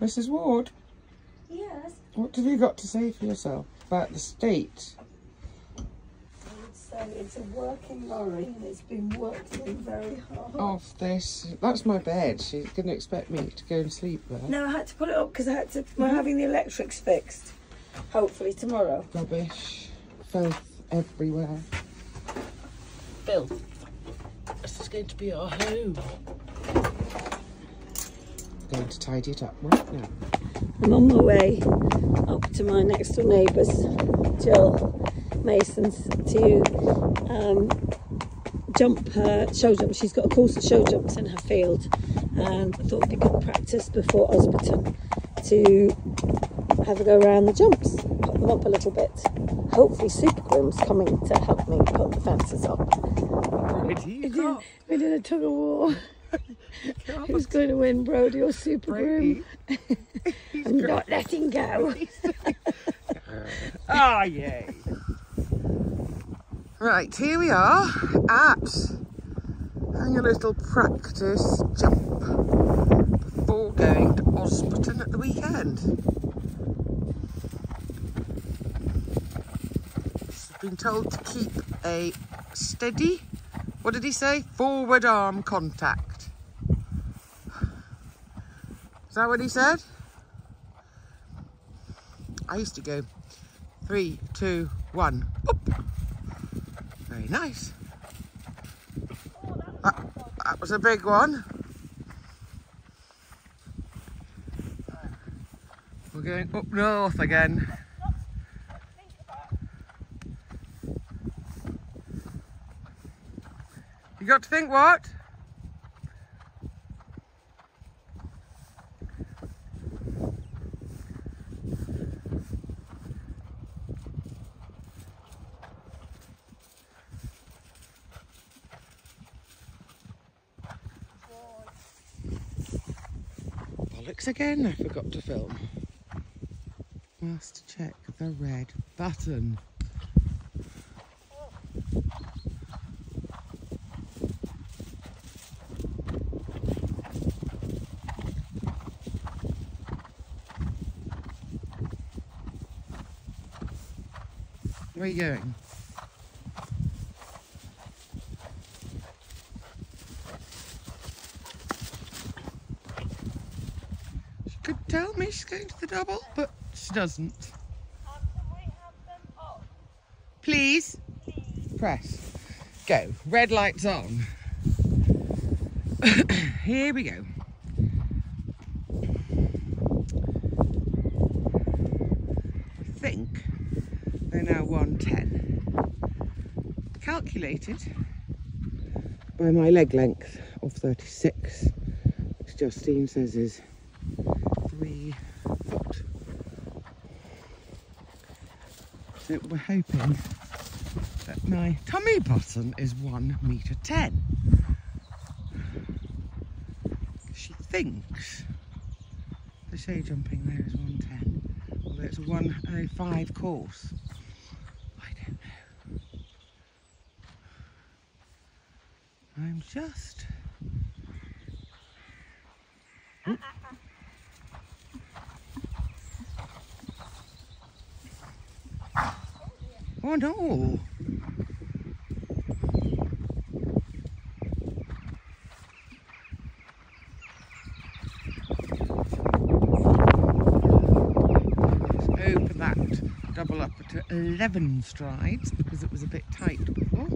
Mrs. Ward, Yes. what have you got to say for yourself about the state? So it's a working lorry and it's been working very hard. of this. That's my bed. She's going to expect me to go and sleep there. No, I had to put it up because I had to. We're mm-hmm. having the electrics fixed. Hopefully tomorrow. Rubbish, filth everywhere. Bill, this is going to be our home. Going to tidy it up right now. I'm on my way up to my next door neighbours, Jill Mason's, to um, jump her show jump. She's got a course of show jumps in her field, and I thought it'd be good practice before Osberton to have a go around the jumps, put them up a little bit. Hopefully, Supergroom's coming to help me put the fences up. Ready? We did a tug of war. Who's going to win, Brody or Supergroom? I'm not letting go. Ah, yay. Right, here we are at having a little practice jump before going to Osberton at the weekend. She's been told to keep a steady, what did he say? Forward arm contact. Is that what he said? I used to go three, two, one, up. Very nice. That, that was a big one. We're going up north again. You got to think what? Again, I forgot to film. Must check the red button. Where are you going? She could tell me she's going to the double, but she doesn't. Please? Press. Go. Red light's on. Here we go. I think they're now 110. Calculated by my leg length of 36, which Justine says is three foot. So we're hoping that my tummy button is one metre ten. She thinks the show jumping there is 110, although it's a 105 course. I don't know. I'm just. Oh no! Let's open that double up to 11 strides because it was a bit tight before.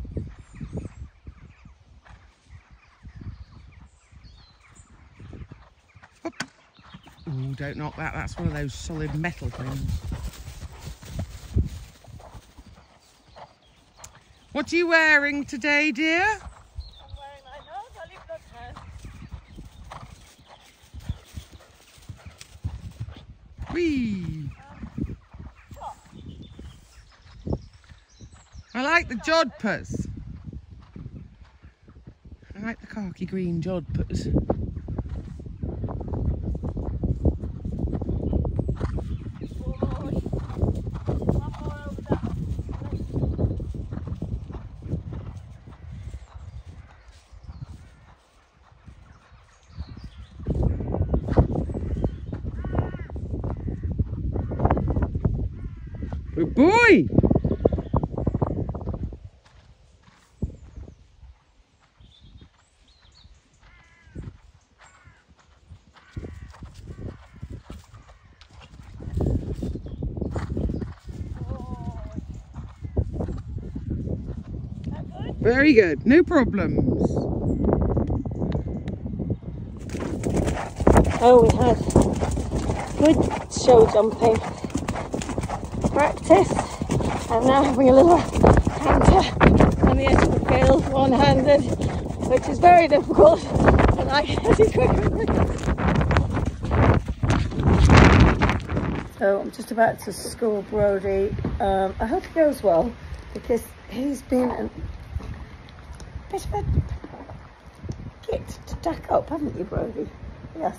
Oh, don't knock that, that's one of those solid metal things. What are you wearing today, dear? Whee! I like the jodhpurs. I like the khaki green jodhpurs. Good boy. Very good, no problems. Oh, we had good show jumping practice. I'm now having a little canter on the edge of the field, one-handed, which is very difficult, but I get it quickly. So I'm just about to school Brody. Um, I hope it goes well because he's been a bit of a to duck up, haven't you, Brody? Yes.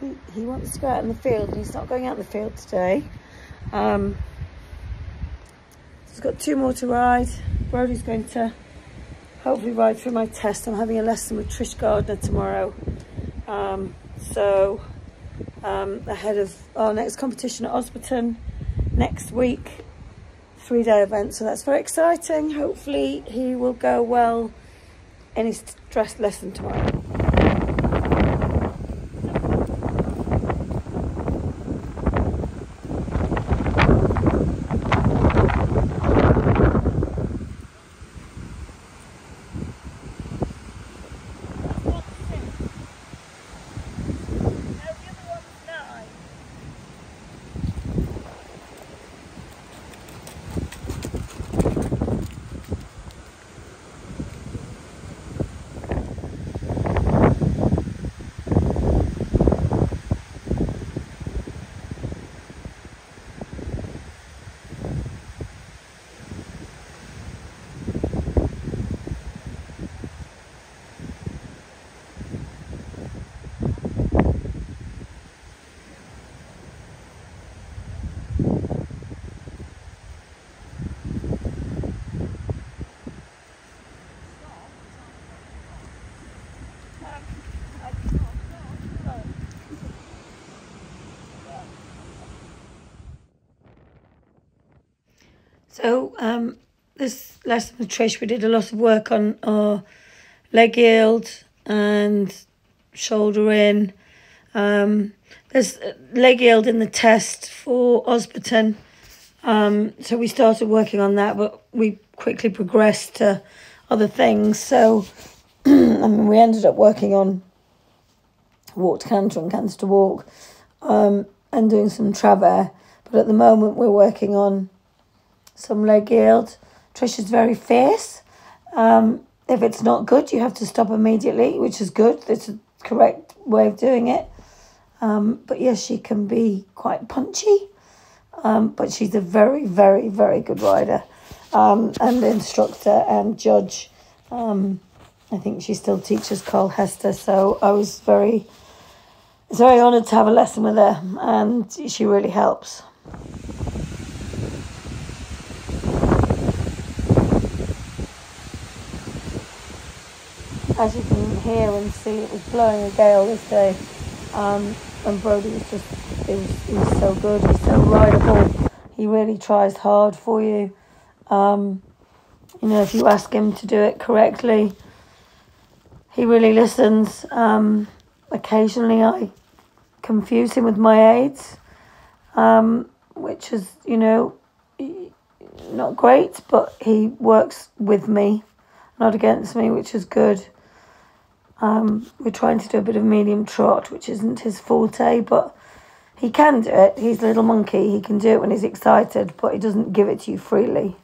He, he wants to go out in the field and he's not going out in the field today. Um, he's got two more to ride. Brody's going to hopefully ride through my test. I'm having a lesson with Trish Gardner tomorrow. Um, so um, ahead of our next competition at Osberton next week, three day event. So that's very exciting. Hopefully he will go well in stress lesson tomorrow. So um, this lesson with Trish, we did a lot of work on our leg yield and shoulder in. Um, there's leg yield in the test for Osberton. Um, so we started working on that, but we quickly progressed to other things. So I mean, we ended up working on walk to canter and canter to walk um, and doing some travers. But at the moment, we're working on some leg yield. Trish is very fierce. Um, if it's not good, you have to stop immediately, which is good. It's a correct way of doing it. Um, but yes, she can be quite punchy. Um, but she's a very, very, very good rider um, and instructor and judge. Um, I think she still teaches Carl Hester. So I was very, very honoured to have a lesson with her, and she really helps. As you can hear and see, it was blowing a gale this day. Um, and Brody was just, he was, he was so good. He's so rideable. He really tries hard for you. Um, you know, if you ask him to do it correctly, he really listens. Um, occasionally, I confuse him with my aids, um, which is, you know, not great, but he works with me, not against me, which is good. Um, we're trying to do a bit of medium trot, which isn't his forte, but he can do it. He's a little monkey. He can do it when he's excited, but he doesn't give it to you freely.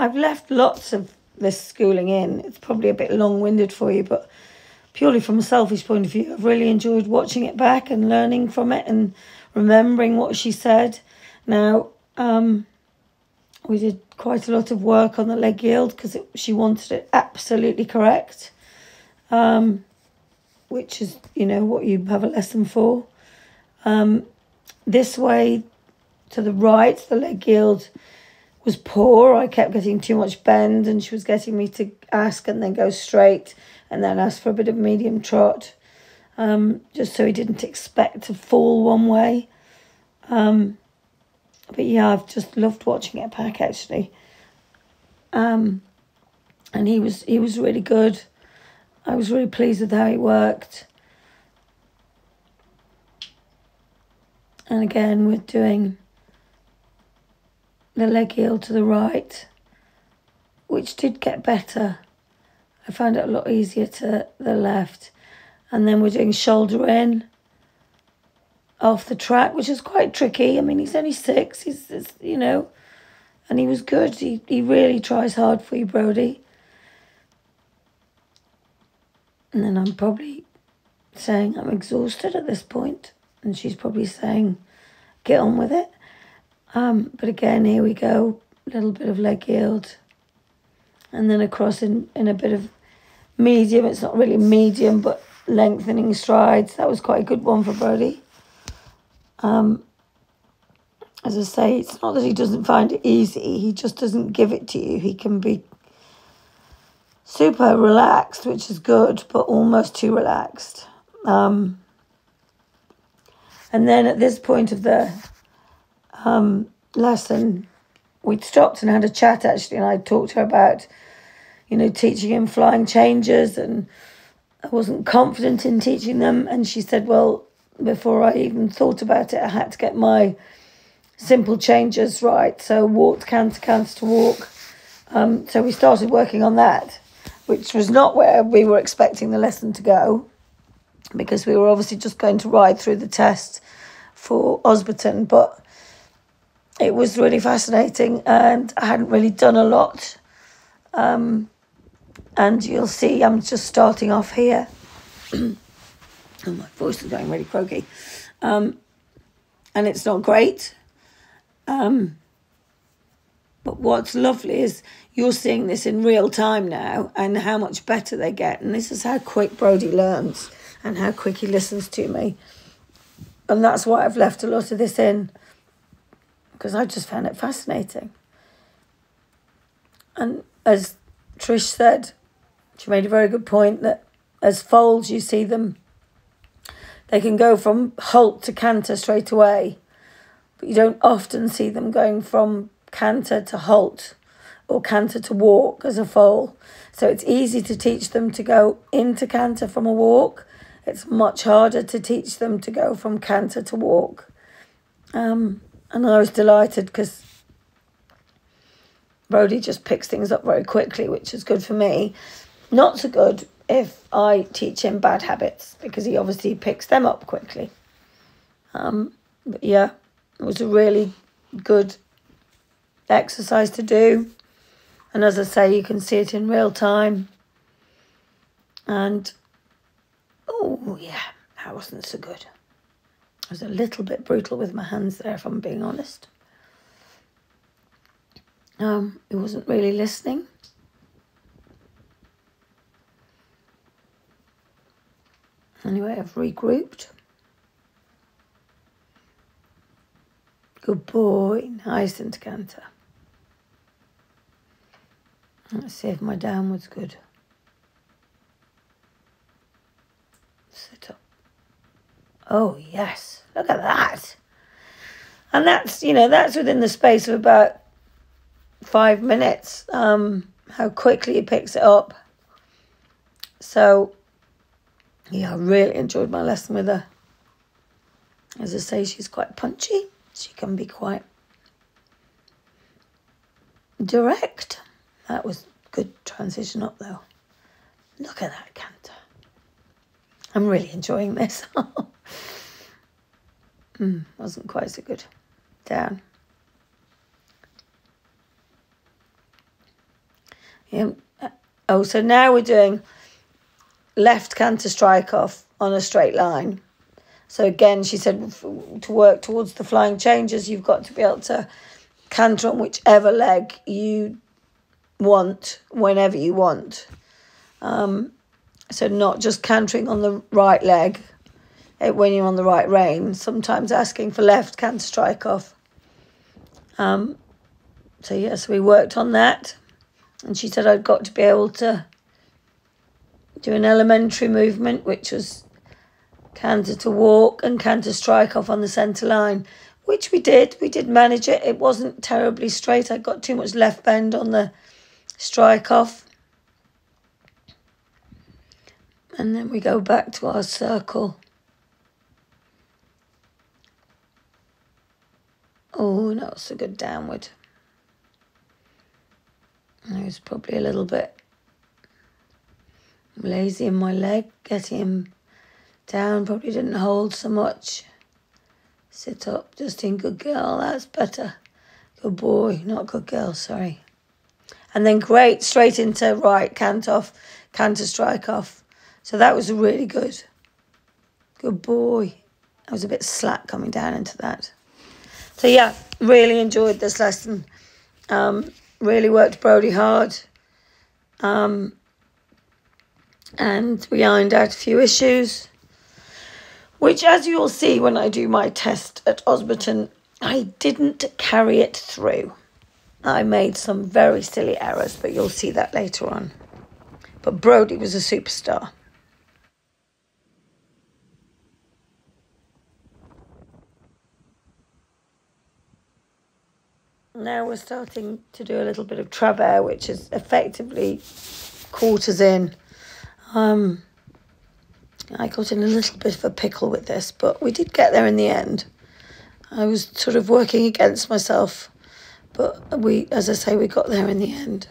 I've left lots of this schooling in. It's probably a bit long winded for you, but purely from a selfish point of view, I've really enjoyed watching it back and learning from it and remembering what she said. Now, um, we did quite a lot of work on the leg yield because she wanted it absolutely correct, um, which is, you know, what you have a lesson for. Um, this way to the right, the leg yield was poor. I kept getting too much bend, and she was getting me to ask and then go straight and then ask for a bit of medium trot, um, just so he didn't expect to fall one way. Um, but yeah, I've just loved watching it back actually. Um, and he was he was really good. I was really pleased with how he worked. And again, we're doing the leg yield to the right, which did get better. I found it a lot easier to the left. And then we're doing shoulder in off the track, which is quite tricky. I mean, he's only six. He's, you know, and he was good. He he really tries hard for you, Brody. And then I'm probably saying I'm exhausted at this point, and she's probably saying, "Get on with it." Um, but again, here we go, a little bit of leg yield, and then across in in a bit of medium. It's not really medium, but lengthening strides. That was quite a good one for Brody. Um, as I say, it's not that he doesn't find it easy, he just doesn't give it to you. He can be super relaxed, which is good, but almost too relaxed. Um, and then at this point of the um, lesson, we'd stopped and had a chat actually, and I talked to her about, you know, teaching him flying changes, and I wasn't confident in teaching them. And she said, Well, before I even thought about it, I had to get my simple changes right. So walked canter, canter to walk. Um, so we started working on that, which was not where we were expecting the lesson to go, because we were obviously just going to ride through the test for Osberton. But it was really fascinating, and I hadn't really done a lot. Um, and you'll see, I'm just starting off here. Oh, my voice is going really croaky. Um, and it's not great. Um, but what's lovely is you're seeing this in real time now and how much better they get. And this is how quick Brody learns and how quick he listens to me. And that's why I've left a lot of this in because I just found it fascinating. And as Trish said, she made a very good point that as foals, you see them they can go from halt to canter straight away, but you don't often see them going from canter to halt or canter to walk as a foal. So it's easy to teach them to go into canter from a walk. It's much harder to teach them to go from canter to walk. Um, and I was delighted because Brody just picks things up very quickly, which is good for me. Not so good if I teach him bad habits because he obviously picks them up quickly. Um, but yeah, it was a really good exercise to do. And as I say, you can see it in real time. And oh, yeah, that wasn't so good. I was a little bit brutal with my hands there, if I'm being honest. Um, he wasn't really listening. Anyway, I've regrouped. Good boy, nice and canter. Let's see if my downward's good. Sit up. Oh, yes. Look at that. And that's, you know, that's within the space of about five minutes, um, how quickly he picks it up. So yeah, I really enjoyed my lesson with her. As I say, she's quite punchy. She can be quite direct. That was good transition up though. Look at that canter. I'm really enjoying this. mm, wasn't quite so good. Down. Yeah. Oh, so now we're doing left canter strike off on a straight line. So again, she said to work towards the flying changes, you've got to be able to canter on whichever leg you want whenever you want. Um, so not just cantering on the right leg when you're on the right rein. Sometimes asking for left can strike off. Um, so yes, we worked on that, and she said I'd got to be able to do an elementary movement, which was canter to walk and canter strike off on the centre line, which we did. We did manage it. It wasn't terribly straight. I got too much left bend on the strike off. And then we go back to our circle. Oh, that was a good downward. I was probably a little bit lazy in my leg, getting him down. Probably didn't hold so much. Sit up, Justine, good girl. That's better. Good boy, not good girl, sorry. And then great, straight into right, cant off, canter strike off. So that was really good. Good boy. I was a bit slack coming down into that. So yeah, really enjoyed this lesson. Um, really worked Brody hard. Um, and we ironed out a few issues, which, as you'll see when I do my test at Osberton, I didn't carry it through. I made some very silly errors, but you'll see that later on. But Brody was a superstar. Now we're starting to do a little bit of travers, which is effectively quarters in. Um, I got in a little bit of a pickle with this, but we did get there in the end. I was sort of working against myself, but we, as I say, we got there in the end.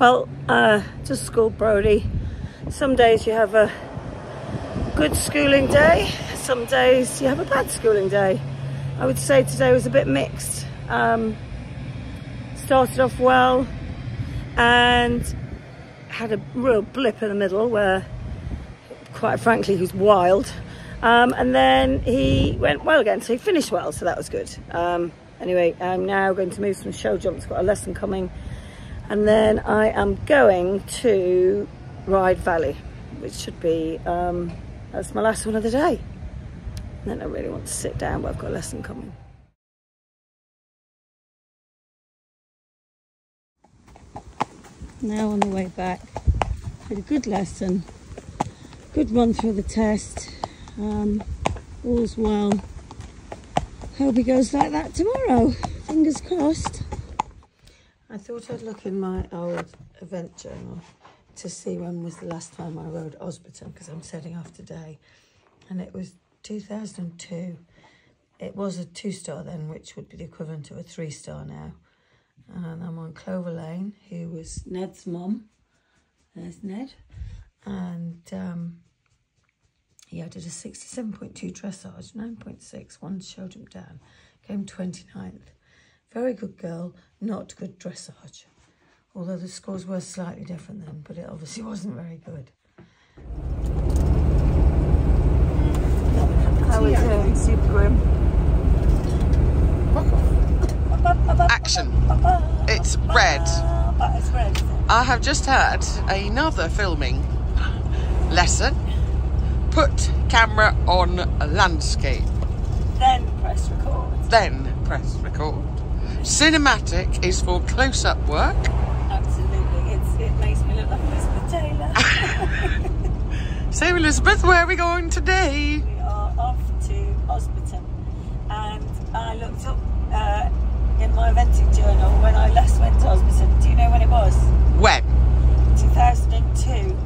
Well, uh, to school, Brody. Some days you have a good schooling day, some days you have a bad schooling day. I would say today was a bit mixed. Um, started off well and had a real blip in the middle where, quite frankly, he's wild. Um, and then he went well again, so he finished well, so that was good. Um, anyway, I'm now going to move some show jumps, got a lesson coming. And then I am going to Ride Valley, which should be, um, that's my last one of the day. And then I really want to sit down, but I've got a lesson coming. Now on the way back, had a good lesson, good run through the test, um, all's well. Hope it goes like that tomorrow, fingers crossed. I thought I'd look in my old event journal to see when was the last time I rode Osberton because I'm setting off today. And it was 2002. It was a two star then, which would be the equivalent of a three star now. And I'm on Clover Lane, who was Ned's mum. There's Ned. And um, yeah, I did a 67.2 dressage, 9.6, one show jump down, came 29th. Very good girl, not good dressage. Although the scores were slightly different then, but it obviously wasn't very good. How are we doing, Super Groom? Action. It's red. It's red. I have just had another filming lesson. Put camera on landscape, Then press record. then press record. Cinematic is for close up work. Absolutely. It's, it makes me look like Elizabeth Taylor. So, Elizabeth, where are we going today? we are off to Osberton. And I looked up uh, in my eventing journal when I last went to Osberton. Do you know when it was? When? 2002.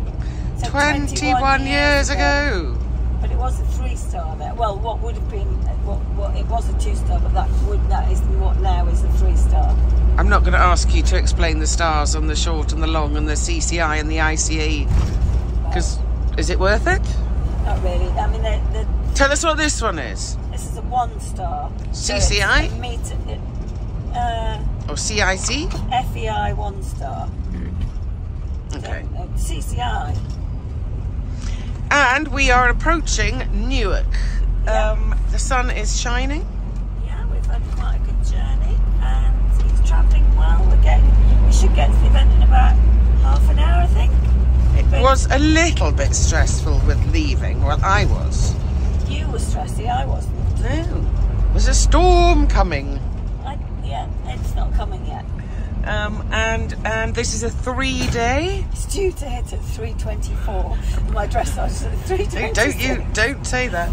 So 21 years ago. But it was a three star there. Well, what would have been, what, what it was a two star, but that would that is what now is a three star. I'm not going to ask you to explain the stars on the short and the long and the CCI and the ICE. Because is it worth it? Not really. I mean, the, the, Tell us what this one is. this is a one star. So CCI? a meter, uh, Or CIC? FEI one star. Okay. Uh, CCI. And we are approaching Newark. Yeah. Um, the sun is shining. Yeah, we've had quite a good journey and he's travelling well. We're getting, we should get to the event in about half an hour, I think. It But was a little bit stressful with leaving. Well, I was. You were stressy, I wasn't. No. There's a storm coming. It's not coming yet. Um, and and this is a three day. It's due to hit at 3.24. My dressage is at 3.26. Don't, don't you don't say that.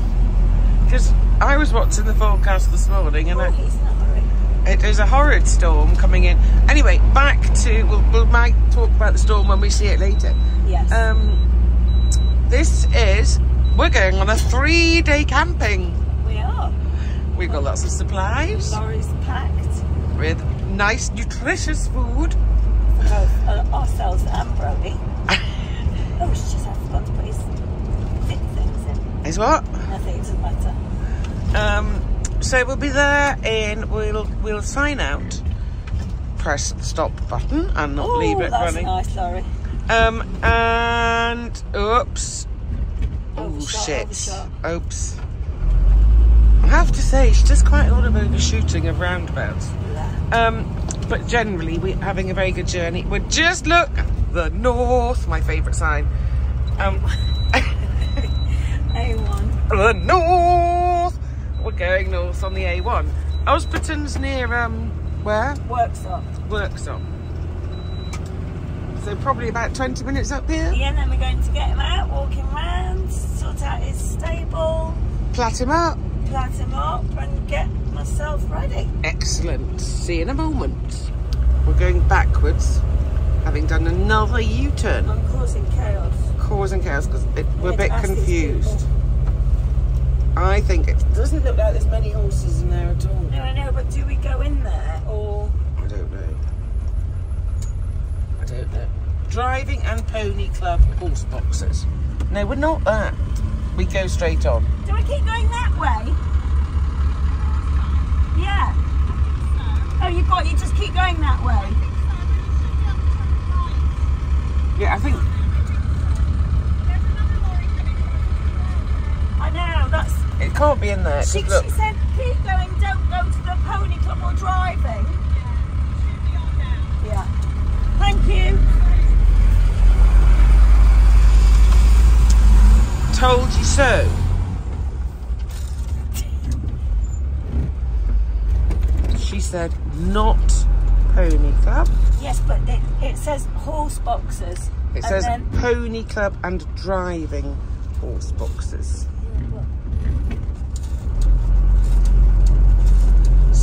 Because I was watching the forecast this morning and Oh, I, he's not hurrying. it is a horrid storm coming in. Anyway, back to we'll, we might talk about the storm when we see it later. Yes. Um, this is we're going on a three day camping. we are. We've got lots of supplies Lorry's packed with nice nutritious food. for both uh, ourselves and Brody. oh, it's just I forgot to put his things in. Is what? Nothing, it doesn't matter. Um, so we'll be there and we'll we'll sign out, press the stop button and not oh, leave it that's running. nice, Laurie. Um, and oops. Oh shit. overshot. Oops. I have to say, she does quite a lot of overshooting of roundabouts. Um, but generally, we're having a very good journey. We're just look the north, my favourite sign. Um, A1. the north. We're going north on the A1. Osberton's near um where? Workshop. Worksop. So probably about 20 minutes up here. Yeah, and then we're going to get him out, walk him round, sort out his stable, Plat him up. Plat him up, and get myself ready. Excellent. See you in a moment. We're going backwards, having done another U-turn. I'm causing chaos. Causing chaos because we're a bit confused. I think it doesn't look like there's many horses in there at all. No, I know, but do we go in there or? I don't know. I don't know. Driving and Pony Club horse boxes. No, we're not that. We go straight on. Do I keep going that way? Yeah. Oh, you got. You just keep going that way. Yeah, I think. I know. That's. It can't be in there. She, look, she said keep going. Don't go to the pony club or driving. Yeah. Thank you. told you so. She said not Pony Club. Yes, but it, it says horse boxes. It says then- Pony Club and driving horse boxes.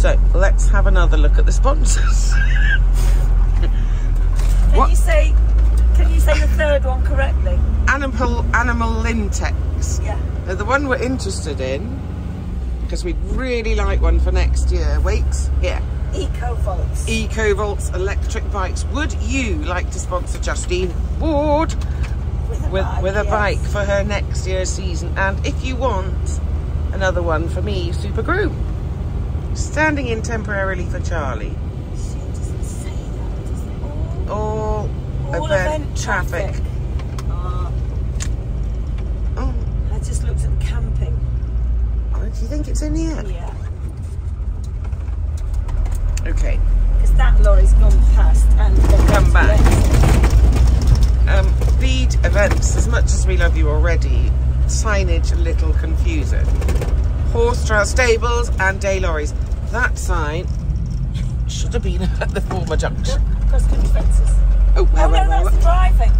So let's have another look at the sponsors. Can What? you say? Can you say the third one correctly? Animal Animal Lintex. Yeah. Now, the one we're interested in, because we'd really like one for next year. Wait, here. EcoVolts. EcoVolts electric bikes. Would you like to sponsor Justine Ward with a with, bike, with a yes. bike for her next year's season? And if you want another one for me, Super Groom. Standing in temporarily for Charlie. She doesn't say that? All, All, all event, traffic. traffic. Oh, I just looked at camping. do you think it's in here? Yeah. Okay. Because that lorry's gone past and Come back. Um, Bead events, as much as we love you already, signage a little confusing. Horse trail stables and day lorries. That sign should have been at the former junction. Fences. Oh, where, Oh where, no, where, that's the driving.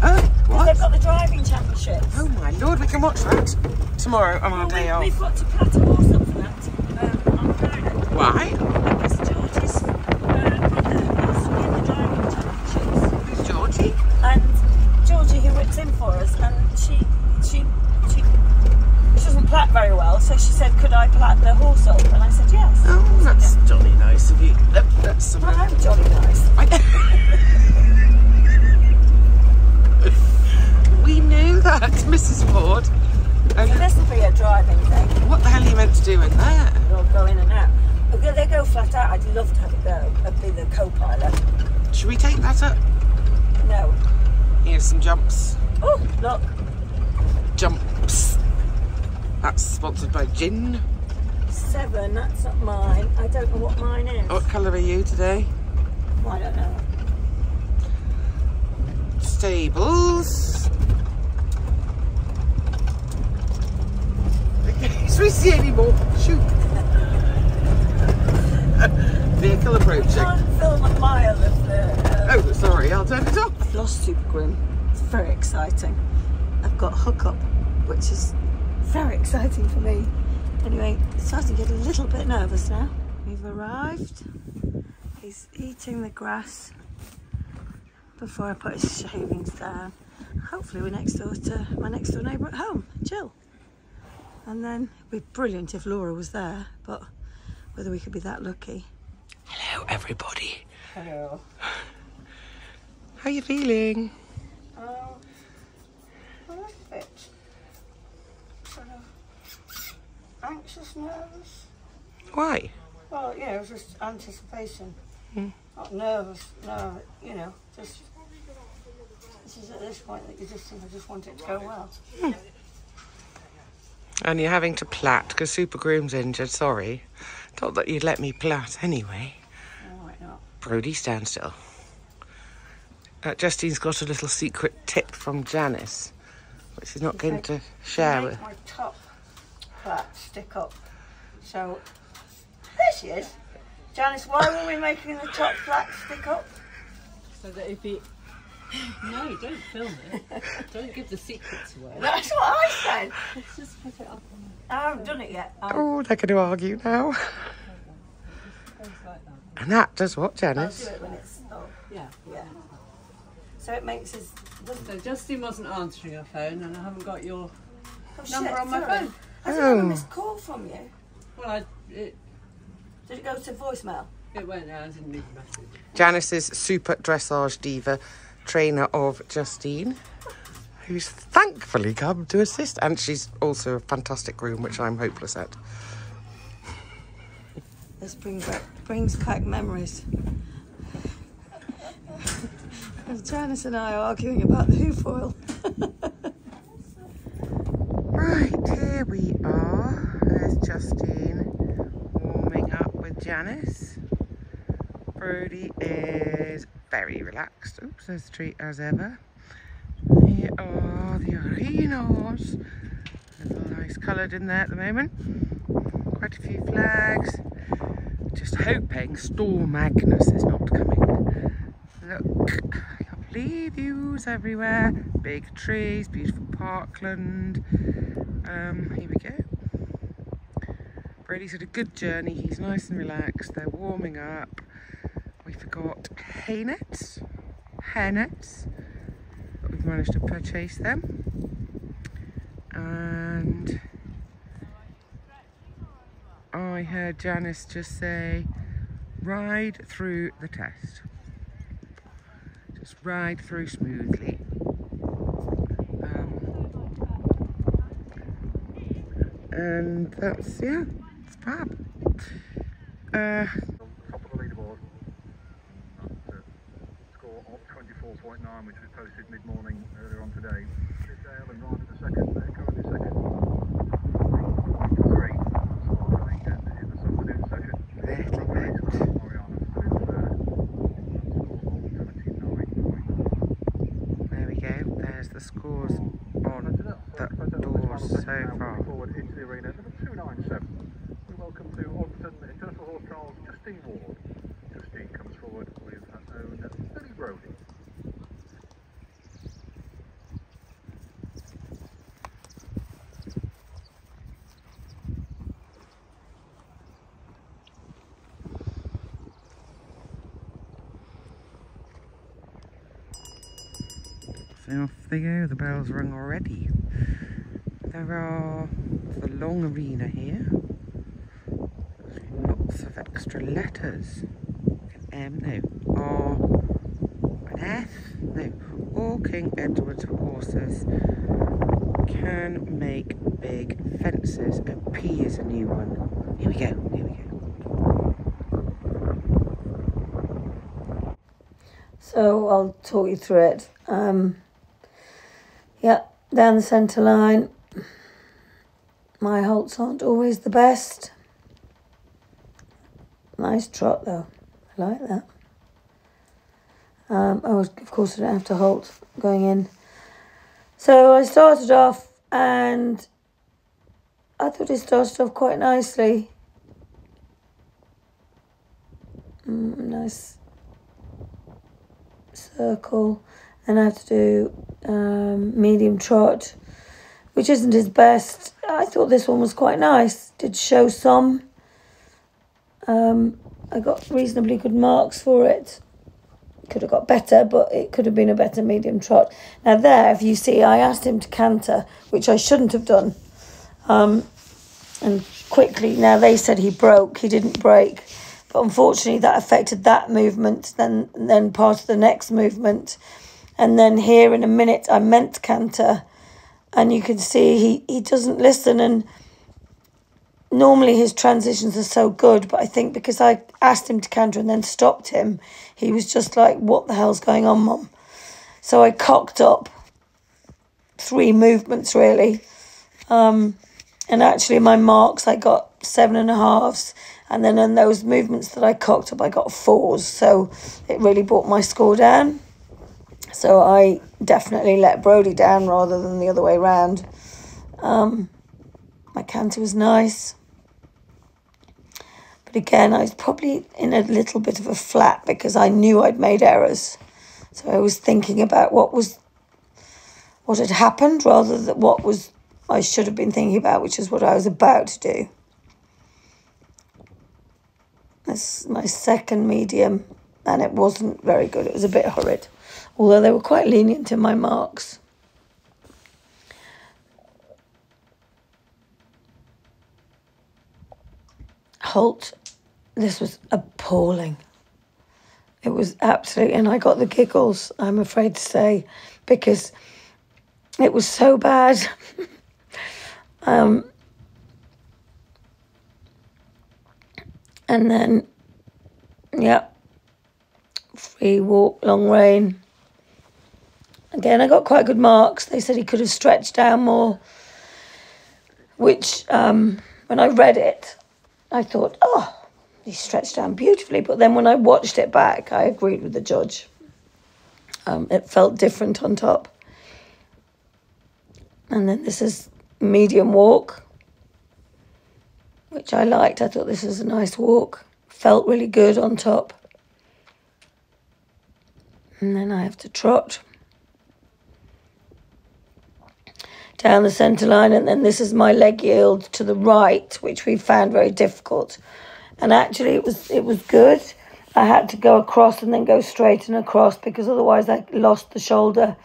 Oh, They've got the driving championships. Oh my lord, we can watch that tomorrow on our Well, day we, off. We've got to plat a horse up for that um, on Friday. Why? Because George's uh, brother is in the driving championships. Who's Georgie? and Georgie who whips in for us and she she she she doesn't plat very well so she said could I plat the horse up and I said yes Oh, that's jolly nice of you. That, that's some well, I'm jolly nice we knew that, Mrs. Ford. so And this will be a driving thing what the hell are you meant to do in there? they'll go in and out if they go flat out I'd love to have it go I'd be the co-pilot Should we take that up? no Here's some jumps. Oh, look. Jumps. That's sponsored by Gin. Seven, that's not mine. I don't know what mine is. What colour are you today? I don't know. Stables. Should we see any more? Shoot. Vehicle approaching. Can't film a mile of the. Uh, Oh, sorry, I'll turn it off. Lost Super Groom. It's very exciting. I've got hookup, which is very exciting for me. Anyway, starting to get a little bit nervous now. We've arrived. He's eating the grass before I put his shavings down. Hopefully we're next door to my next door neighbour at home, Jill. And then it'd be brilliant if Laura was there, but whether we could be that lucky. Hello, everybody. Hello. How are you feeling? Um, a little bit sort of anxious, nervous. Why? Well, you know, just anticipation. Hmm. Not nervous, no, you know, just. This is at this point that you just think, I just want it to go well. And you're having to plat because Super Groom's injured. Sorry. Thought that you'd let me plat anyway. Oh, why not? Brody, stand still. Uh, Justine's got a little secret tip from Janice, which she's not going to share with. My top flat stick up. So, there she is. Janice, why were we making the top flat stick up? So that if he. No, don't film it. don't give the secrets away. That's what I said. Let's just put it up on I haven't done it yet. I'll, Oh, they're going to argue now. the face like that. And that does what, I'll do Janice? it when it's up. Yeah. Yeah. So it makes us. So Justine wasn't answering her phone, and I haven't got your Oh, number shit, on my sorry. phone. I didn't have a missed call from you. Well, I it, Did it go to voicemail? it went there. I didn't leave a message. Janice's super dressage diva, trainer of Justine, who's thankfully come to assist. And she's also a fantastic groom, which I'm hopeless at. This brings back brings back memories. As Janice and I are arguing about the hoof oil. Right, here we are. There's Justine warming up with Janice. Brody is very relaxed. Oops, there's the treat as ever. Here are the arenas. Nice coloured in there at the moment. Quite a few flags. Just hoping Storm Agnes is not coming. Look, lovely views everywhere. Big trees, beautiful parkland. Um, here we go. Brody's had a good journey. He's nice and relaxed. They're warming up. We forgot hay nets, hair nets, but we've managed to purchase them. And I heard Janice just say, ride through the test. Ride through smoothly. Um, and that's yeah, it's fab. Uh, top of the leaderboard. Score of 24.9, which was posted mid-morning earlier on today. Dale and Ryan the second, currently second. 3.3. So I think that in the afternoon session. Little Mariana bit. still in third. Score of 29. there we go. There's the scores on the doors so far. Forward into the arena, number 297. We welcome to Osberton International Horse Trials Justine Ward. Justine comes forward with her own Billy Brody. So off they go. The bell's rung already. There are the long arena here. Lots of extra letters. An M, no. R, an F, no. All King Edward's horses can make big fences. A P is a new one. Here we go. Here we go. So I'll talk you through it. Um, Yeah, down the centre line. My halts aren't always the best. Nice trot though. I like that. Um, oh, of course, I don't have to halt going in. So I started off and I thought it started off quite nicely. Mm, nice circle. And I have to do um, medium trot, which isn't his best. I thought this one was quite nice. Did show some. Um, I got reasonably good marks for it. Could have got better, but it could have been a better medium trot. Now there, if you see, I asked him to canter, which I shouldn't have done. Um, and quickly, now they said he broke. He didn't break. But unfortunately, that affected that movement, then, then part of the next movement. And then here in a minute, I meant canter. And you can see he, he doesn't listen. And normally his transitions are so good. But I think because I asked him to canter and then stopped him, he was just like, what the hell's going on, mum? So I cocked up three movements, really. Um, and actually, my marks, I got seven and a halves. And then in those movements that I cocked up, I got fours. So it really brought my score down. So I definitely let Brody down rather than the other way round. Um, my canter was nice. But again, I was probably in a little bit of a flat because I knew I'd made errors. So I was thinking about what was what had happened rather than what was I should have been thinking about, which is what I was about to do. This is my second medium, and it wasn't very good. It was a bit horrid, although they were quite lenient in my marks. Halt, This was appalling. It was absolutely, and I got the giggles, I'm afraid to say, because it was so bad. um, and then, yeah, free walk, long rein. Again, I got quite good marks. They said he could have stretched down more, which um, when I read it, I thought, oh, he stretched down beautifully. But then when I watched it back, I agreed with the judge. Um, it felt different on top. And then this is medium walk, which I liked. I thought this was a nice walk. Felt really good on top. And then I have to trot down the centre line, and then this is my leg yield to the right, which we found very difficult. And actually, it was it was good. I had to go across and then go straight and across because otherwise I lost the shoulder.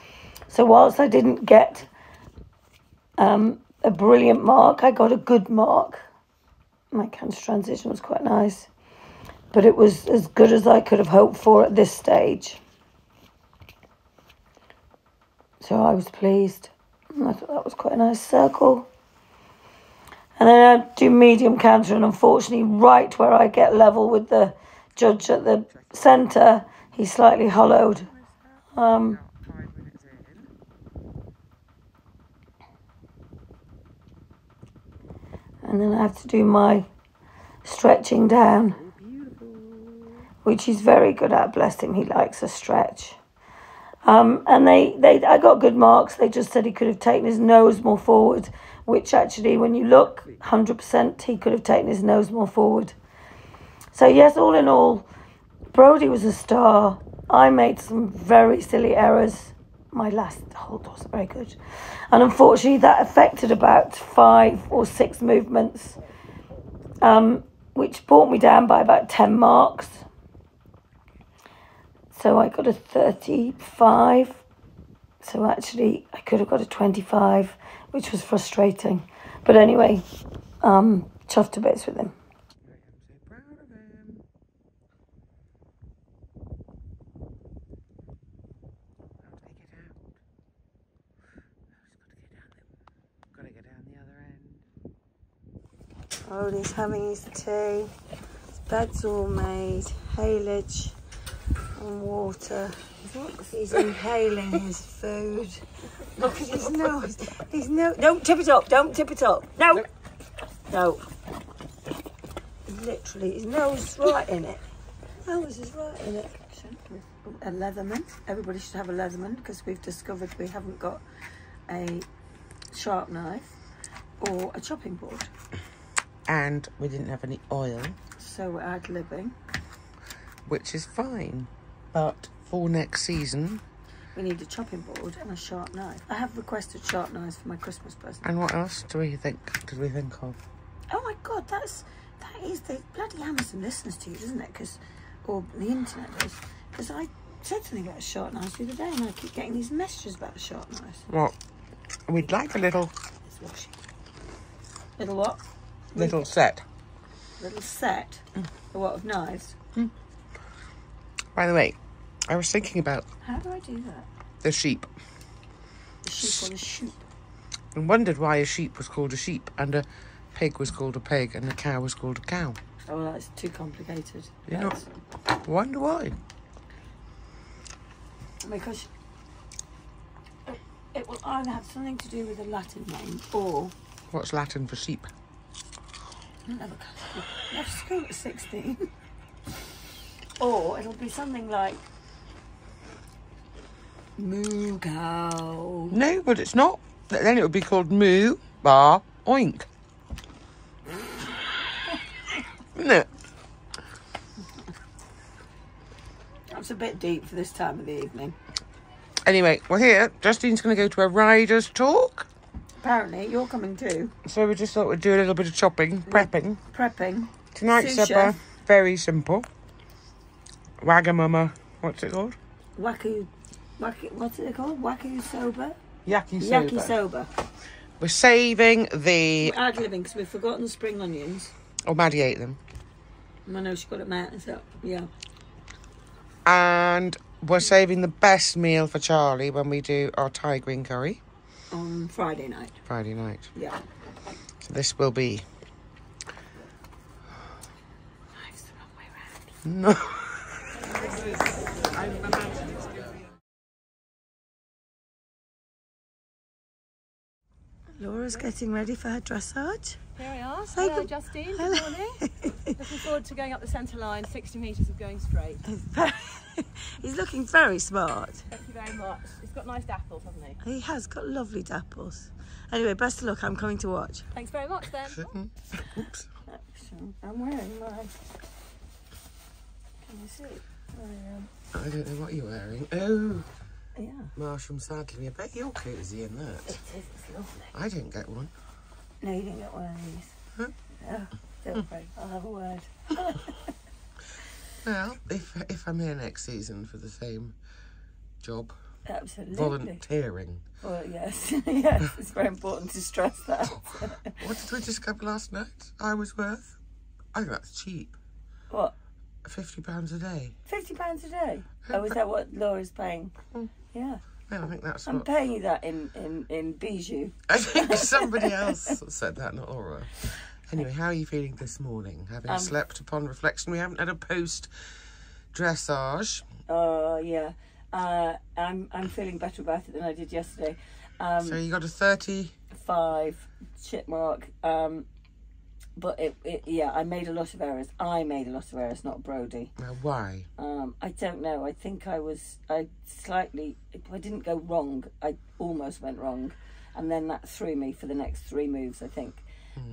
So whilst I didn't get um, a brilliant mark, I got a good mark. My canter transition was quite nice, but it was as good as I could have hoped for at this stage. So I was pleased. I thought that was quite a nice circle. And then I do medium canter, and unfortunately, right where I get level with the judge at the centre, he's slightly hollowed. Um, and then I have to do my stretching down, which he's very good at. Bless him, he likes a stretch. Um, and they, they, I got good marks. They just said he could have taken his nose more forward, which actually, when you look, 100% he could have taken his nose more forward. So, yes, all in all, Brody was a star. I made some very silly errors. My last hold wasn't very good. And unfortunately, that affected about five or six movements, um, which brought me down by about 10 marks. So I got a 35. So actually, I could have got a 25, which was frustrating. But anyway, um, chuffed to bits with him. Brody's having his tea. Bed's all made. Haylage. And water. He's inhaling his food. Look at his nose. His nose. Don't tip it up. Don't tip it up. No. No. Literally, his nose is right in it. Nose is right in it. A Leatherman. Everybody should have a Leatherman because we've discovered we haven't got a sharp knife or a chopping board. And we didn't have any oil, So we're ad libbing. which is fine. But for next season, We need a chopping board and a sharp knife. I have requested sharp knives for my Christmas present. and what else do we think? Did we think of? Oh my god, that's that is the bloody Amazon listens to you, doesn't it? Because or the internet does. Because I said something about a sharp knife the other day, and I keep getting these messages about the sharp knives. Well, we'd like a little It's washing. Little what? little set. Little set. Mm. A what of knives? Mm. By the way, I was thinking about How do I do that? the sheep The sheep or the shoop? and wondered why a sheep was called a sheep and a pig was called a pig and a cow was called a cow. Oh, well, that's too complicated. You know- Wonder why? because it, it will either have something to do with a Latin name or What's Latin for sheep? Never left school at 16. or it'll be something like moo cow. No, but it's not. Then it would be called moo bar oink. Isn't it? That's a bit deep for this time of the evening. Anyway, we're here. Justine's going to go to a riders talk. Apparently, you're coming too. So we just thought we'd do a little bit of chopping, prepping. Prepping. Tonight's Sous supper, very simple. Wagamama, what's it called? Waku. Waku what's it called? Waku soba? Yakisoba. Yakisoba. We're saving the... We Ad libbing because we've forgotten the spring onions. Oh, Maddie ate them. I know she got it out. So, yeah. And we're saving the best meal for Charlie when we do our Thai green curry On Friday night. Friday night. Yeah. So this will be... It's the wrong way round. No. Laura's getting ready for her dressage. Here we are. Say Hello, good- Justine. Hello. Good morning. Looking forward to going up the centre line, 60 metres of going straight. He's looking very smart. Thank you very much. He's got nice dapples, hasn't he? He has got lovely dapples. Anyway, best of luck. I'm coming to watch. Thanks very much then. Oops. I'm wearing my. Can you see? I, I don't know what you're wearing. Oh, yeah, Marshall Sadler. I bet you're cozy in that. it is. It's lovely. I didn't get one. No, you didn't get one of these. Huh? No, don't worry. I'll have a word. Well, if if I'm here next season for the same job, Absolutely. volunteering. Well, yes, yes. It's very important to stress that. What did we discover last night? I was worth. I think that's cheap. what? Fifty pounds a day. Fifty pounds a day. Oh, is that what Laura's paying? Hmm. Yeah, Well, I think that's I'm what. paying you that in in in bijou. I think somebody else said that, not Laura. Anyway, how are you feeling this morning? Having Um, slept upon reflection, we haven't had a post dressage. Oh yeah, uh, I'm I'm feeling better about it than I did yesterday. Um, So you got a thirty-five chip mark. Um, but it, it yeah, I made a lot of errors. I made a lot of errors, not Brody. Now, why? Um, I don't know. I think I was I slightly I didn't go wrong. I almost went wrong, and then that threw me for the next three moves. I think,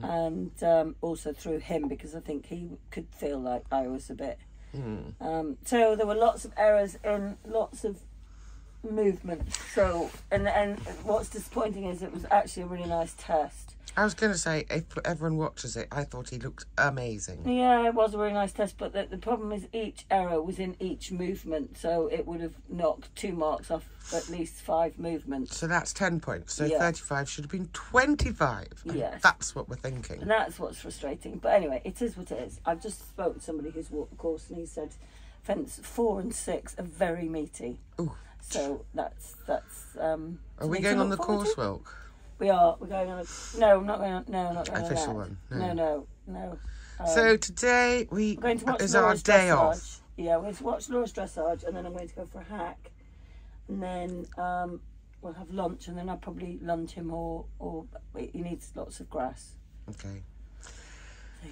and um, also threw him because I think he could feel like I was a bit. Um, so there were lots of errors in lots of movements. So and and what's disappointing is it was actually a really nice test. I was going to say, if everyone watches it, I thought he looked amazing. Yeah, it was a really nice test, but the, the problem is each error was in each movement, so it would have knocked two marks off at least five movements. So that's 10 points. So Yeah. 35 should have been 25. And Yes. That's what we're thinking. And that's what's frustrating. But anyway, it is what it is. I've just spoken to somebody who's walked the course, and he said fence four and six are very meaty. Ooh. So that's that's. Um, Are we going on the course to. walk? We are. We're going on. A, no, I'm not going on. No, not going Official on one, No, no. no, no. Um, so today we we're going to watch is our day dressage. off. Yeah, we're going to watch Laura's dressage, and then I'm going to go for a hack, and then um, we'll have lunch, and then I'll probably lunch him, or or he needs lots of grass. Okay.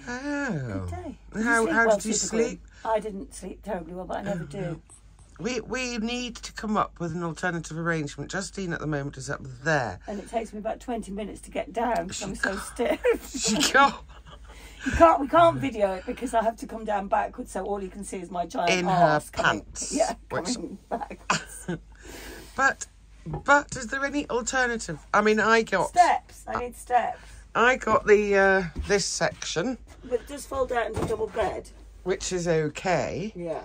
Oh. Good Day. How, sleep how well, did you sleep? I didn't sleep terribly well, but I never do. We we need to come up with an alternative arrangement. Justine at the moment is up there. And it takes me about 20 minutes to get down because I'm so stiff. She can't You can't, we can't video it because I have to come down backwards, so all you can see is my giant In her coming, pants, Yeah, which- coming backwards. But but is there any alternative? I mean, I got steps. I need steps. I got the uh, this section, But just fold out into double bed. which is okay. Yeah.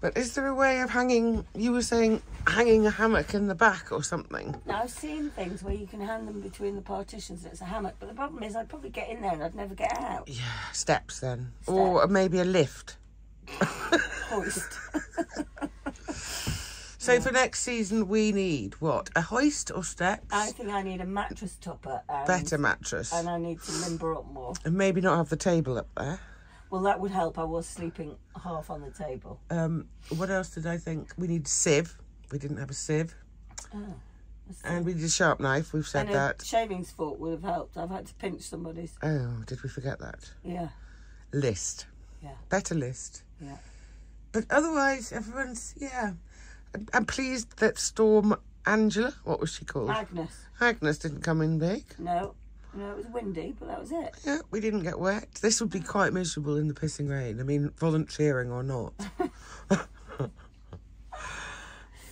But is there a way of hanging? You were saying hanging a hammock in the back or something. Now I've seen things where you can hang them between the partitions and it's a hammock, but the problem is I'd probably get in there and I'd never get out. Yeah, steps then, or maybe a lift. Hoist. So for next season, we need what? A hoist or steps? I think I need a mattress topper and, Better mattress, and I need to limber up more. and maybe not have the table up there. Well, that would help. I was sleeping half on the table. Um, what else did I think? We need sieve. We didn't have a sieve, and we need a sharp knife. We've said and a that. shaving fork would have helped. I've had to pinch somebody's. Oh, did we forget that? Yeah. List. Yeah. Better list. Yeah. But otherwise, everyone's yeah. I'm- I'm pleased that Storm Angela, what was she called? Agnes. Agnes didn't come in big. No. No, it was windy, but that was it. Yeah, we didn't get wet. This would be quite miserable in the pissing rain. I mean, volunteering or not.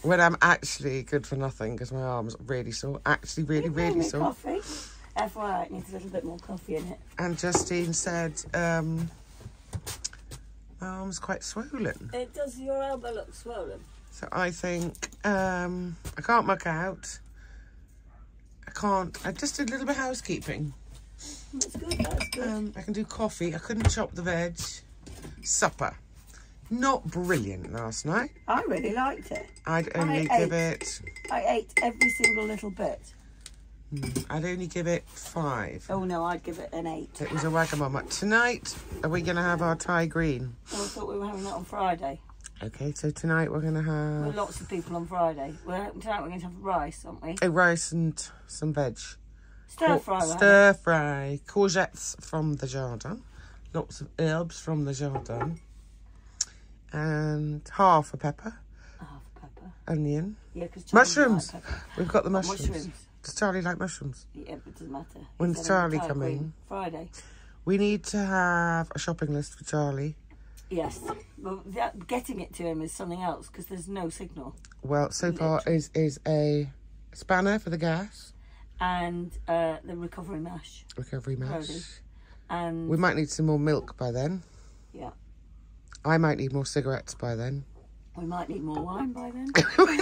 when I'm actually good for nothing because my arm's really sore. Actually, really, really sore. coffee. FYI, it needs a little bit more coffee in it. And Justine said, um, my arm's quite swollen. It does your elbow look swollen. So I think um, I can't muck out. I can't. I just did a little bit of housekeeping. That's good. That's good. Um, I can do coffee. I couldn't chop the veg. Supper. Not brilliant last night. I really liked it. I'd only I give ate. it. I ate every single little bit. I'd only give it five. Oh no, I'd give it an eight. It was a wagamama. Tonight, are we going to have our Thai green? Oh, I thought we were having that on Friday. Okay, so tonight we're going to With have lots of people on Friday. We're, tonight we're going to have rice, aren't we? a rice and some veg. Stir fry. right? Stir fry. Courgettes from the jardin. Lots of herbs from the jardin. And half a pepper. Half a pepper. Onion. Yeah, because Mushrooms. We've got the mushrooms. mushrooms. Does Charlie like mushrooms? Yeah, but it doesn't matter. When's Charlie coming? Friday. We need to have a shopping list for Charlie. Yes. Well, that, getting it to him is something else because there's no signal. Well, so far is is a spanner for the gas, And uh, the recovery mash. recovery mash. And We might need some more milk by then. yeah, I might need more cigarettes by then. we might need more wine by then.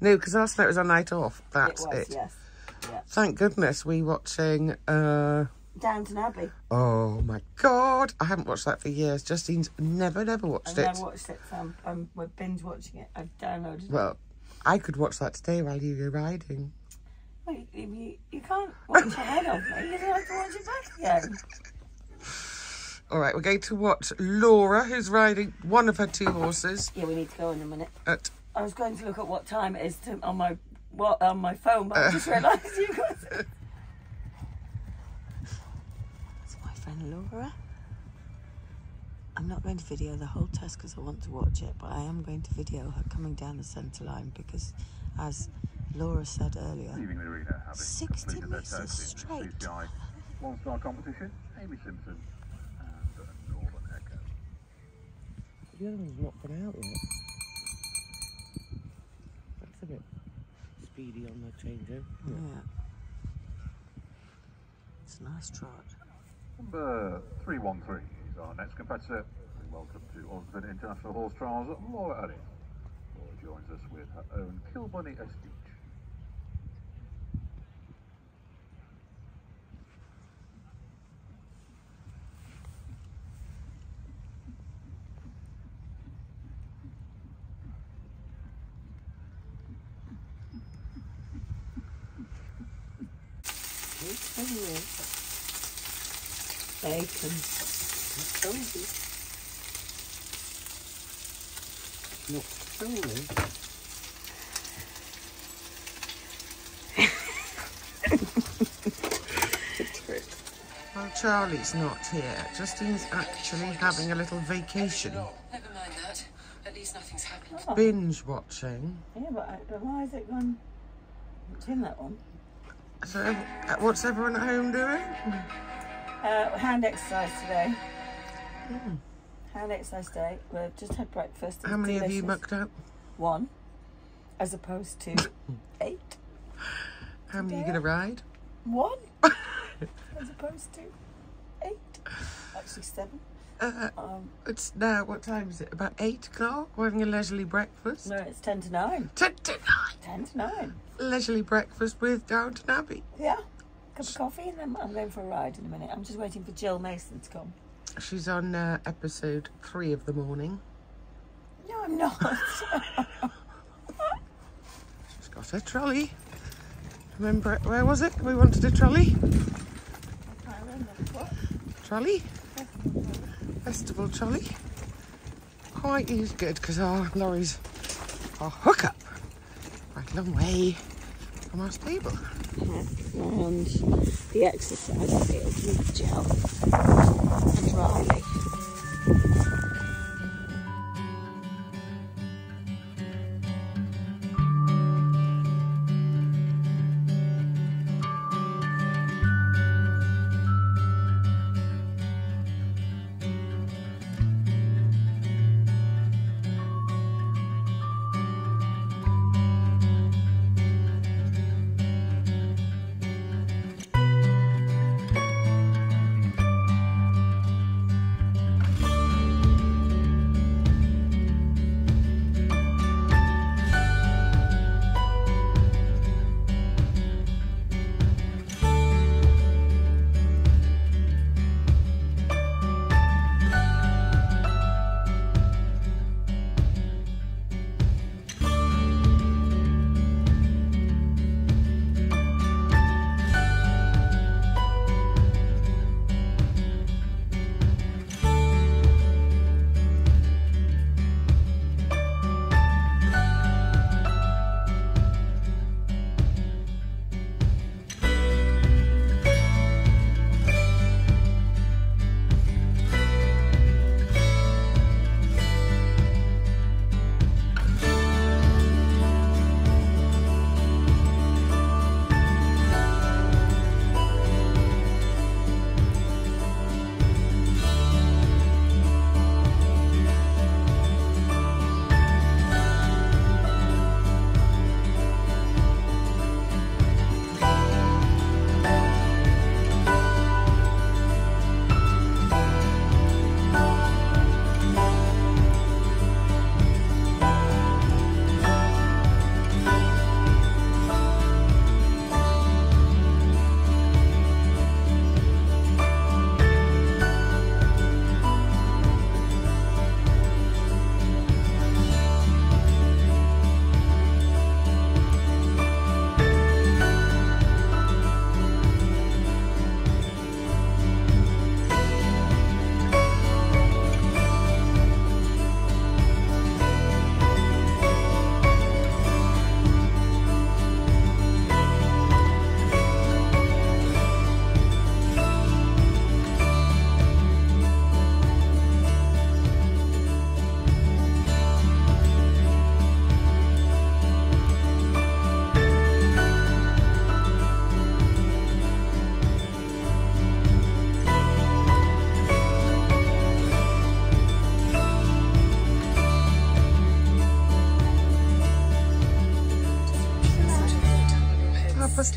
No, because last night was our night off. it That's was, it. yes. Yeah. Thank goodness we watching. uh Downton Abbey. Oh my god, I haven't watched that for years. Justine's never, never watched it. I've it. never watched it, so I'm, I'm we're binge watching it. I've downloaded it. Well, I could watch that today while you were riding. Well, you, you, you can't watch ahead of me. You don't have to watch it back again. All right, we're going to watch Laura, who's riding one of her two horses Yeah, we need to go in a minute. at I was going to look at what time it is to, on my what on my phone, but I just realised you guys. It's Laura. I'm not going to video the whole test because I want to watch it, but I am going to video her coming down the centre line because, as Laura said earlier, Leaving the arena, 60 metres straight. One-star competition, Amy Simpson and Northern Echo. The other one's not gone out yet. That's a bit speedy on the changeover. Eh? yeah, it's a nice trot. Number 313 is our next competitor. We welcome to Osberton International Horse Trials Laura Elliott. Laura joins us with her own Kilbunny Estate. Bacon. not filming. Well, Charlie's not here. Justine's actually having a little vacation. Never mind that. At least nothing's happened. Binge watching. Yeah, but, I- but why is it gone? It's in that one. So, uh, what's everyone at home doing? Uh, hand exercise today. Hand exercise day. We've just had breakfast. How many have you mucked up? One, as opposed to eight. How many are you going to ride? One, as opposed to eight. Actually, seven. Uh, Um, it's now, what time is it? About 8 o'clock? We're having a leisurely breakfast. no, it's ten to nine. 10 to 9. Ten to nine. Leisurely breakfast with Downton Abbey. Yeah. Cup of coffee, and then I'm going for a ride in a minute. I'm just waiting for Jill Mason to come. She's on uh, episode 3 of the morning. No, I'm not. She's got her trolley. Remember, where was it? We wanted a trolley. I remember. What? Trolley. Festival trolley. Quite is good because our lorries are hook up. Right a long way from our stable. And the exercise field with Jill and Riley.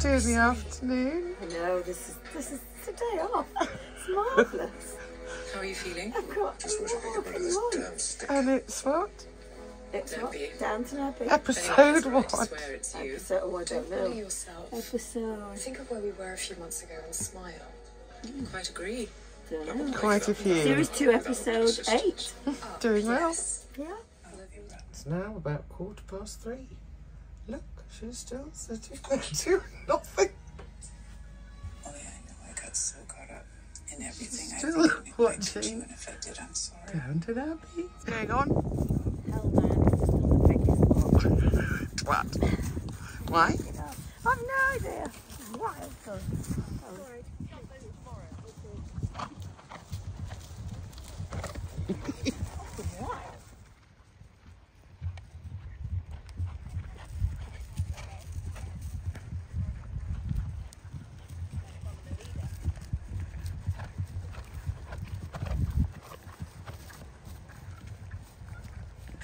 Two in the afternoon. I know this is this is the day off. It's marvellous. How are you feeling? I've got It's And it's what? Don't be. Downton Abbey. Episode I one. swear it's you. Episode, oh, I don't Bully know. yourself. Episode. Think of where we were a few months ago and smile. Mm. Quite agree. Don't know. Quite a few. Series two, episode eight. Doing well. Yeah. It's now about quarter past three. She still said she couldn't do nothing. Oh yeah, I know. I got so caught up in everything. She's still I think watching. And if affected. I'm sorry. Downton Abbey. Is going on? Hell no. Twat. Why? I've oh, no idea. Wild son.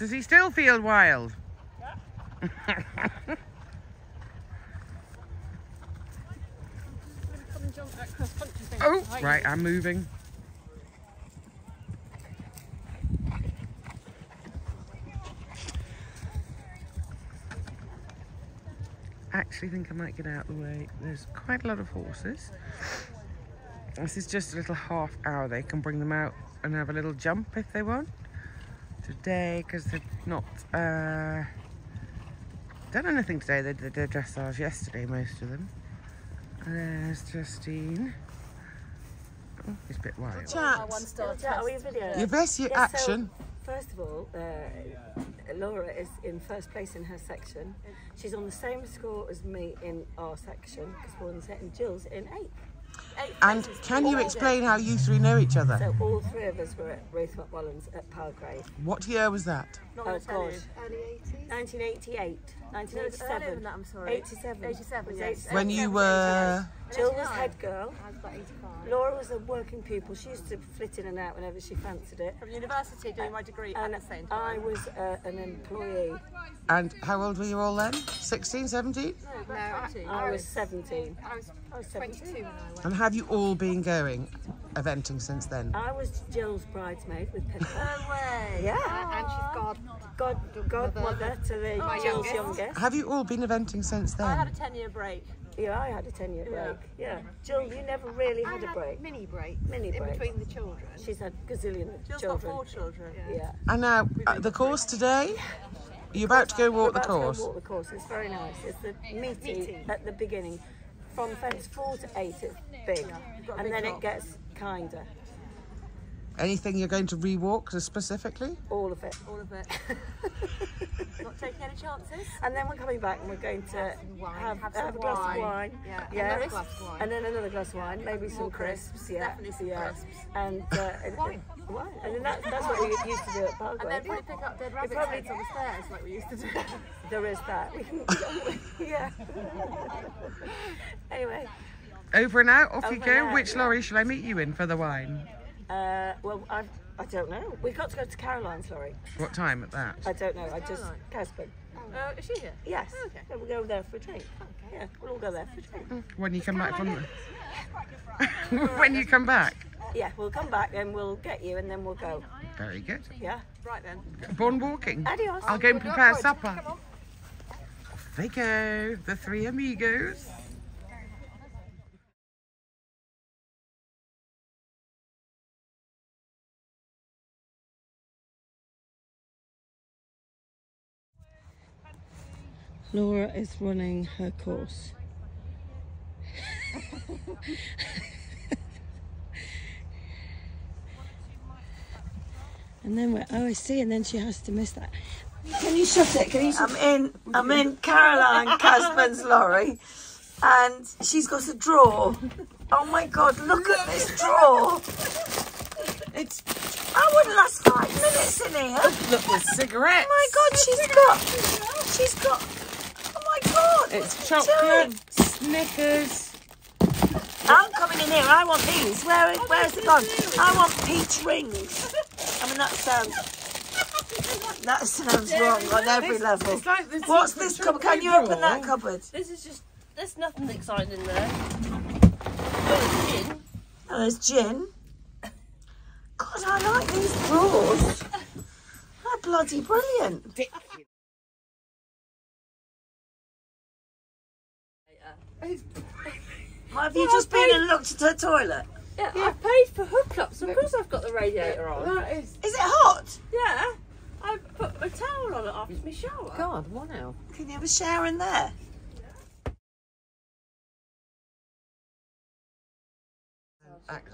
Does he still feel wild? Come and jump that cross country thing. Oh, right, I'm moving. Actually, think I might get out of the way. There's quite a lot of horses. This is just a little half hour. They can bring them out and have a little jump if they want. Today, because they've not uh, done anything today. They did their dressage yesterday, most of them. There's Justine. Oh, it's a bit wild. Chat. Are we video? Your best your Yeah, so- action. First of all, uh, Laura is in first place in her section. She's on the same score as me in our section because we're on set, and Jill's in eighth. Eighth And can you explain how you three know each other? So all three of us were at Ruth McMullen's at Palgrave. What year was that? oh God, 1988, 1987. earlier than that, I'm sorry. 87. 87, yes. When you were. Jill was head girl. I was 85. Laura was a working pupil. She used to flit in and out whenever she fancied it. From university doing my degree And at the same time. I was uh, an employee. And how old were you all then? 16, 17? no, I, I was 17. I was I was 22 17. when I went. And have you all been going eventing since then? I was Jill's bridesmaid with Pippa. No way. Yeah. And she's God. God, godmother to the My Jill's youngest. youngest. Have you all been eventing since then? I had a 10 year break. Yeah, I had a 10 year break. Yeah. Jill, you never really had a break. mini break. Mini in break. between the children. She's had gazillion Jill's got four children. Yeah. And now, at the course today? You're you about to go We're walk the about to go course? walk the course. It's very nice. It's the meeting, at the beginning. From fence four to eight, it's big. And big then it gets kinder. Anything you're going to rewalk specifically? All of it. All of it. Not taking any chances. And then we're coming back and we're going to wine, have, have have, a glass wine. of wine. Yeah, yeah. another glass of wine. And then another glass of wine, maybe some crisps. crisps, Yeah, definitely some yeah. crisps. And, uh, and Wine. wine. And then that, that's what we used to do at Palgrave. And then probably pick up dead rabbit probably- on the stairs like we used to do. There is that. Yeah. anyway, Over and out, off you go. out, Which yeah. lorry shall I meet you in for the wine? Uh, well, I've, I don't know. We've got to go to Caroline's lorry. What time at that? I don't know. I just Casper. Uh, is she here? Yes. Oh, okay. So we'll go there for a drink. Okay. Yeah, we'll all go there for a drink. When you come back from the... when you come back? Yeah, we'll come back and we'll get you, and then we'll go. Very good. Yeah. Right then. Born walking. Adios. I'll go and prepare supper. Come on. Off they go, the three amigos. Laura is running her course. and then we're, oh, I see, and then she has to miss that. Can you shut it? Can you shut I'm in, I'm in Caroline Casman's lorry, and she's got a drawer. Oh my God, look at this drawer. It's, I wouldn't last five minutes in here. Look, with cigarettes. Oh my god, she's got, she's got, my god. It's chocolate, Snickers. I'm coming in here, I want these. Where, where's it gone? I want peach rings. I mean, that sounds, that sounds wrong on every level. It's like the What's this cupboard? Can you open that cupboard? This is just, there's nothing exciting in there. Well, it's gin. Oh, there's gin. God, I like these drawers. They're bloody brilliant. Have you just been and looked at her toilet? Yeah, I've paid for hookups. Of course I've got the radiator on. That is. Is it hot? Yeah. I put my towel on it after my shower. God, what now? Can you have a shower in there?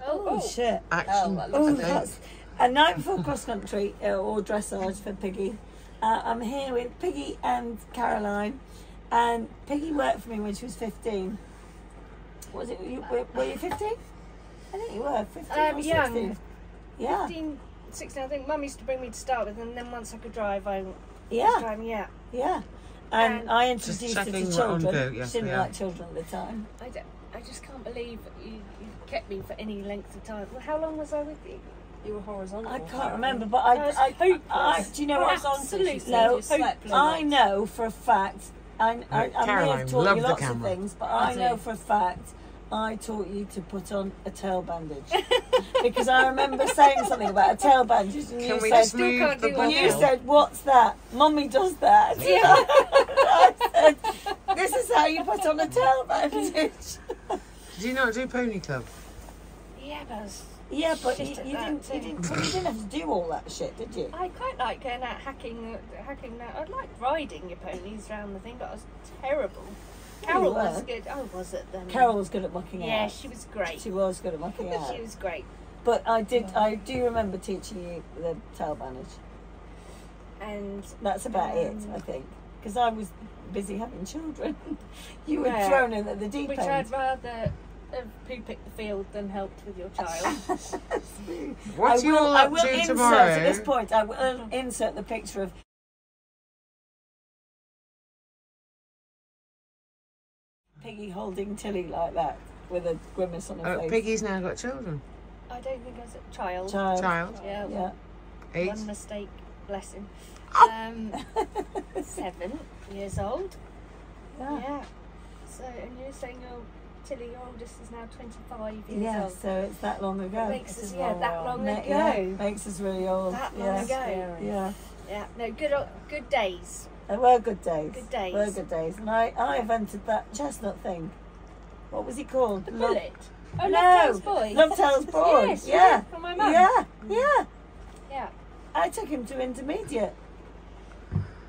Oh, shit. Action. Oh, Okay. that's a night before cross country uh, or dressage for Piggy. Uh, I'm here with Piggy and Caroline, and Piggy worked for me when she was 15. Was it? You, were, were you 15? I think you were 15 Um, or young. 16. Yeah, 15, 16, I think mum used to bring me to start with, and then once I could drive, I was yeah, driving, yeah. yeah. And And- I introduced her to children. go, yes, she didn't we are. like children at the time. I, don't- I just can't believe you, you kept me for any length of time. Well, how long was I with you? You were horizontal. I can't remember, but I, I was I, I, do you know what I was on? Absolutely No, You slept a I lot. know for a fact. I, I, Right, I may Caroline, have taught love you the lots of camera. things, but I I, know for a fact I taught you to put on a tail bandage because I remember saying something about a tail bandage, and Can you we said, just move can't the do ball? one you said, "What's that?" Mummy does that. I said, "This is how you put on a tail bandage." Do you not do pony club? Yeah, but I, was, yeah, but you, didn't, you didn't, well, you didn't have to do all that shit, did you? I quite like going out hacking, uh, hacking that. I like riding your ponies around the thing, but I was terrible. Carol was good. I was at them. Carol was good at mucking Yeah, out. she was great. She was good at mucking out. She was great. But I did, I do remember teaching you the tail bandage. And That's about it, Um, I think. Because I was busy having children. you were Yeah. thrown in at the deep which end. I'd rather have poo picked the field than helped with your child. What I you will, all I will to insert tomorrow? at this point. I will insert the picture of Piggy holding Tilly like that with a grimace on her Oh, face. Piggy's now got children. I don't think I was a child. Child. Child, Yeah, Yeah. eight. one mistake. Bless him. Oh. Um, seven years old. Yeah. Yeah. So, and you're saying your Tilly, your oldest, is now 25 years Yeah, old. so it's that long ago. It makes us, is yeah, that long Ma- ago. yeah, makes us really old. That long yeah. ago. Yeah. Yeah, no, good, o- good days. They were good days. Good days. Were good days. And I, I invented that chestnut thing. What was it called? The Love- bullet. Oh, no, Love Tales Boy. Love Tales Boy. Yes, yeah. yeah, from my mum. Yeah, yeah. Yeah. I took him to intermediate.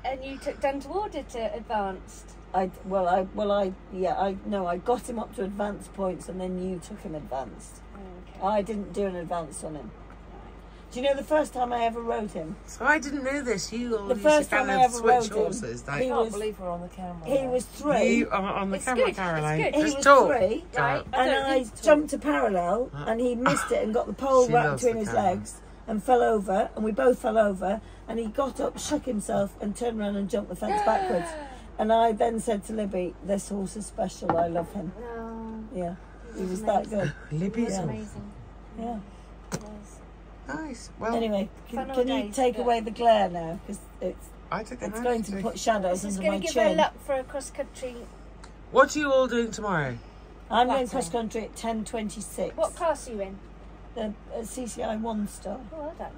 And you took Dan to order to advanced. I well, I well, I yeah, I no, I got him up to advanced points, and then you took him advanced. Okay. I didn't do an advanced on him. Do you know the first time I ever rode him? So I didn't know this. You all The used first to time kind I of ever rode switch him, horses. I Like, he can't was- believe we're on the camera. He was three. you are on the It's camera, good, it's Caroline. good. he Just was talk. three. Right? And don't I need talk. jumped to parallel, and he missed it and got the pole She wrapped between his camera. legs and fell over, and we both fell over. And he got up, shook himself, and turned around and jumped the fence backwards. And I then said to Libby, "This horse is special. I love him." No, Yeah, he was that good. Libby's it's Yeah. amazing. Yeah. Nice. Well, Anyway, can, can you days, take but- away the glare now? Because it's I took it's going to today. put shadows This is under going my to give her chin. luck for a cross country. What are you all doing tomorrow? I'm going cross country at ten twenty six. What class are you in? The uh, CCI one star. Oh, well done.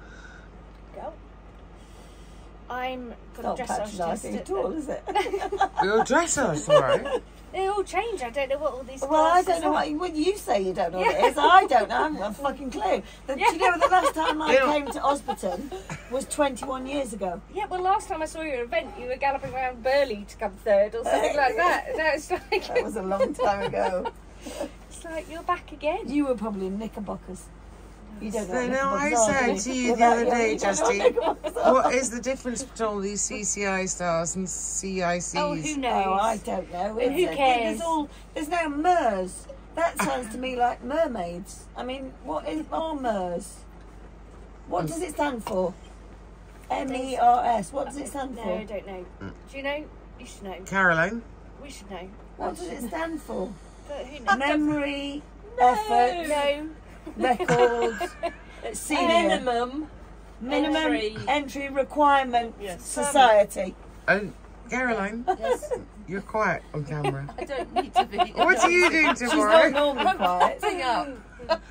Go. I'm got Not a dressage patronising test. at all, is it? Your dressage tomorrow. They all change. I don't know what all these. Well, I don't know are. what you, you say you don't know what it is. I don't know. I haven't got a fucking clue. The, Do you know the last time I Yeah. came to Osberton was 21 years ago. Yeah, well, last time I saw you your event, you were galloping around Burghley to come third or something like that. That's like That was a long time ago. it's like you're back again. You were probably in knickerbockers. You don't know. So now I knickerbockers said to you the other day, you don't what Justine. What is the difference between all these CCI stars and CICs? Oh, who oh, knows? Oh, I don't know. And who it- cares? There's all. There's no MERS. That sounds to me like mermaids. I mean, what is are MERS? What does it stand for? M E R S. What does it stand for? No, for? I don't know. Mm. Do you know? You should know. Caroline, We should know. What does it stand for? But who knows? Memory, effort, No. Records, senior, Minimum. minimum entry. entry requirement Yes. society. oh, Caroline, Yes. you're quiet on camera. I don't need to be. What are you doing tomorrow? She's not tomorrow? normally quiet. Platting up.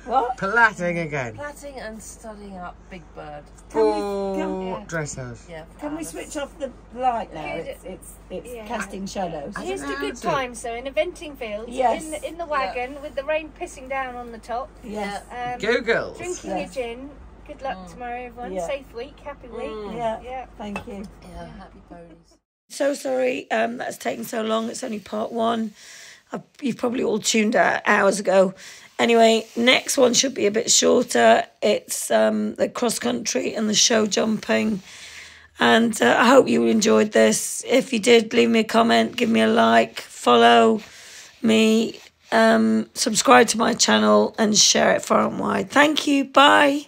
What? Plaiting again. Platting and studying up Big Bird. For Yeah. dressage. Yeah. Can we switch off the light now? It's it's it's Yeah. casting shadows. I Here's don't to know good how to. times, so in a venting field, Yes. in the in the wagon with the rain pissing down on the top, Yes. um, Go girls. drinking Yes. your gin. Good luck tomorrow, everyone. Yeah. Safe week, happy week. Mm. Yeah. Yeah. Thank you. Yeah. Happy ponies. So sorry um, that's taken so long. It's only part one. i you've probably all tuned out hours ago. Anyway, next one should be a bit shorter. It's um, the cross country and the show jumping. And uh, I hope you enjoyed this. If you did, leave me a comment, give me a like, follow me, um, subscribe to my channel, and share it far and wide. Thank you. Bye.